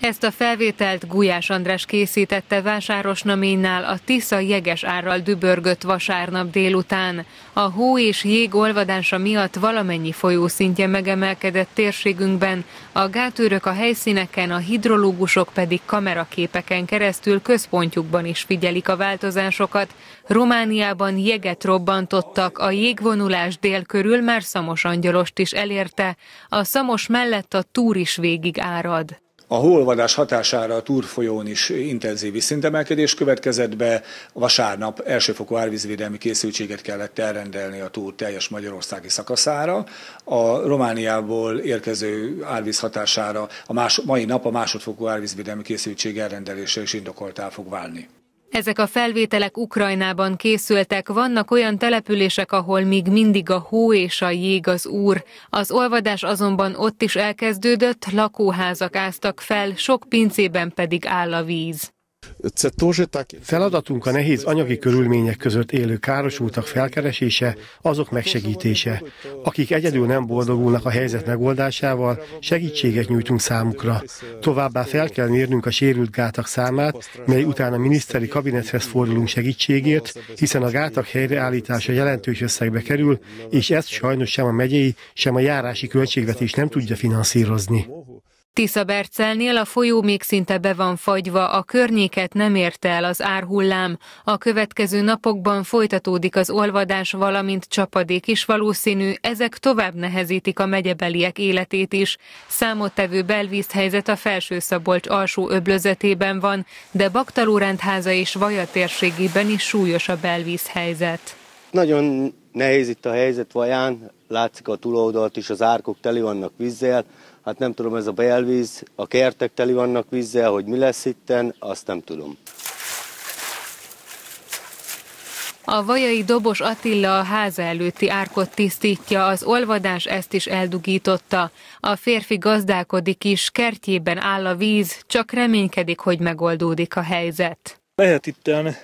Ezt a felvételt Gulyás András készítette Vásárosnaménynál a Tisza jeges árral dübörgött vasárnap délután. A hó és jég olvadása miatt valamennyi folyószintje megemelkedett térségünkben, a gátőrök a helyszíneken, a hidrológusok pedig kameraképeken keresztül központjukban is figyelik a változásokat. Romániában jeget robbantottak, a jégvonulás dél körül már Szamos Angyalost is elérte, a Szamos mellett a túr is végig árad. A hóolvadás hatására a túrfolyón is intenzív vízszintemelkedés következett be. Vasárnap elsőfokú árvízvédelmi készültséget kellett elrendelni a túr teljes magyarországi szakaszára. A Romániából érkező árvíz hatására a más, mai nap a másodfokú árvízvédelmi készültség elrendelése is indokoltá fog válni. Ezek a felvételek Ukrajnában készültek, vannak olyan települések, ahol még mindig a hó és a jég az úr. Az olvadás azonban ott is elkezdődött, lakóházak áztak fel, sok pincében pedig áll a víz. Feladatunk a nehéz anyagi körülmények között élő károsultak felkeresése, azok megsegítése. Akik egyedül nem boldogulnak a helyzet megoldásával, segítséget nyújtunk számukra. Továbbá fel kell mérnünk a sérült gátak számát, mely után a miniszteri kabinethez fordulunk segítségért, hiszen a gátak helyreállítása jelentős összegbe kerül, és ezt sajnos sem a megyei, sem a járási költségvetés nem tudja finanszírozni. Tiszabercelnél a folyó még szinte be van fagyva, a környéket nem érte el az árhullám. A következő napokban folytatódik az olvadás, valamint csapadék is valószínű, ezek tovább nehezítik a megyebeliek életét is. Számottevő belvízhelyzet a felső Szabolcs alsó öblözetében van, de Baktalórendháza és Vaja térségében is súlyos a belvízhelyzet. Nagyon nehéz itt a helyzet Vaján, látszik a túloldalt is, az árkok teli vannak vízzel, hát nem tudom, ez a belvíz, a kertek teli vannak vízzel, hogy mi lesz itten, azt nem tudom. A vajai Dobos Attila a háza előtti árkot tisztítja, az olvadás ezt is eldugította. A férfi gazdálkodik is, kertjében áll a víz, csak reménykedik, hogy megoldódik a helyzet. Lehet itten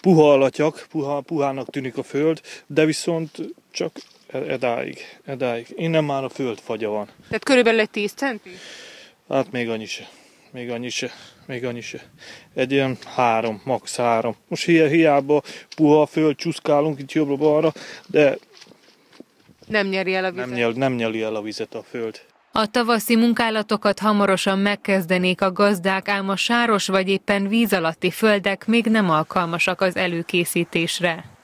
puha alatyak, puha, puhának tűnik a föld, de viszont csak edáig, edáig. Innen már a föld fagya van. Tehát körülbelül egy 10 centi? Hát még annyi se. Még annyi se. Még annyi se. Egy ilyen három, max. három. Most hiába puha a föld, csúszkálunk itt jobbra-balra, de nem nyeri el a vizet. Nem, nyel, nem nyeli el a vizet a föld. A tavaszi munkálatokat hamarosan megkezdenék a gazdák, ám a sáros vagy éppen víz alatti földek még nem alkalmasak az előkészítésre.